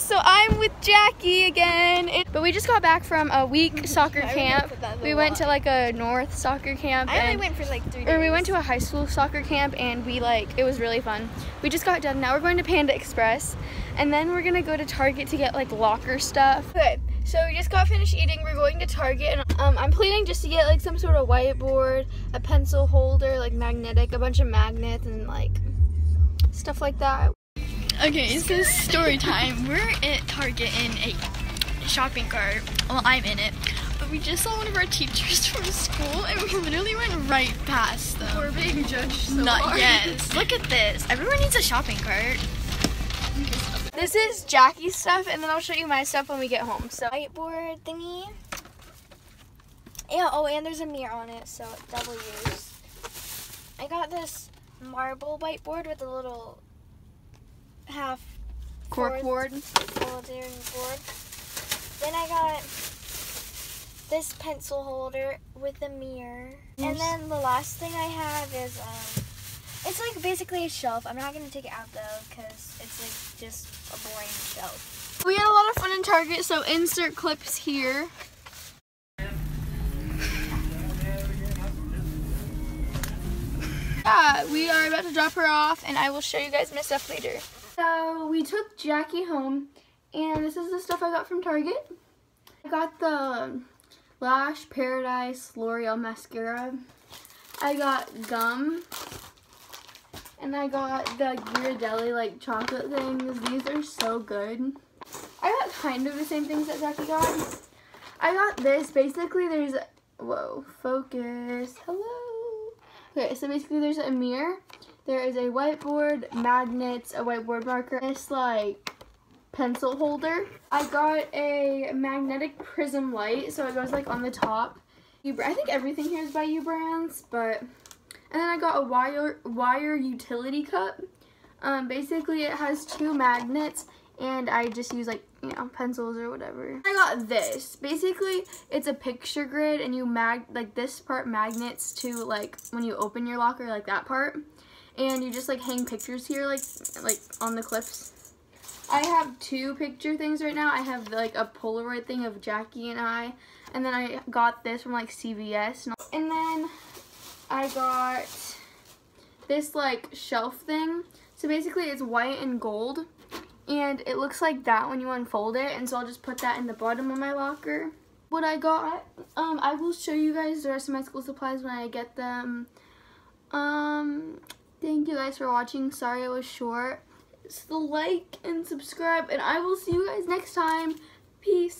guys, so I'm with Jacky again. It, but we just got back from a week soccer camp. We went to like a north soccer camp. I only went for like three days. or we went to a high school soccer camp and we like it was really fun. We just got done. Now we're going to Panda Express and then we're gonna go to Target to get like locker stuff. Okay, so we just got finished eating. We're going to Target and um, I'm planning just to get like some sort of whiteboard, a pencil holder, like magnetic, a bunch of magnets and like stuff like that. Okay, this is story time. We're at Target in a shopping cart. Well, I'm in it. But we just saw one of our teachers from school and we literally went right past them. We're being judged so Not yes. Look at this. Everyone needs a shopping cart. This is Jacky's stuff and then I'll show you my stuff when we get home. So whiteboard thingy. Yeah, oh, and there's a mirror on it, so double use. I got this marble whiteboard with a little half cork board. board. Then I got this pencil holder with a mirror. And then the last thing I have is, um, it's like basically a shelf. I'm not going to take it out though, because it's like just a boring shelf. We had a lot of fun in Target, so insert clips here. Yeah, we are about to drop her off, and I will show you guys my stuff later. So we took Jacky home, and this is the stuff I got from Target. I got the Lash Paradise L'Oreal mascara. I got gum, and I got the Ghirardelli like chocolate things. These are so good. I got kind of the same things that Jacky got. I got this. Basically, there's whoa, focus. Hello. Okay, so basically, there's a mirror. There is a whiteboard, magnets, a whiteboard marker, this like pencil holder. I got a magnetic prism light, so it goes like on the top. I think everything here is by U Brands, but and then I got a wire wire utility cup. Um, basically, it has two magnets, and I just use like you know pencils or whatever. I got this. Basically, it's a picture grid, and you mag like this part magnets to like when you open your locker, like that part, and you just like hang pictures here, like like on the clips. I have two picture things right now. I have like a Polaroid thing of Jacky and I, and then I got this from like CVS, and then I got this like shelf thing. So basically it's white and gold and it looks like that when you unfold it and so I'll just put that in the bottom of my locker. What I got, um, I will show you guys the rest of my school supplies when I get them. Um, thank you guys for watching. Sorry I was short. So like and subscribe and I will see you guys next time. Peace.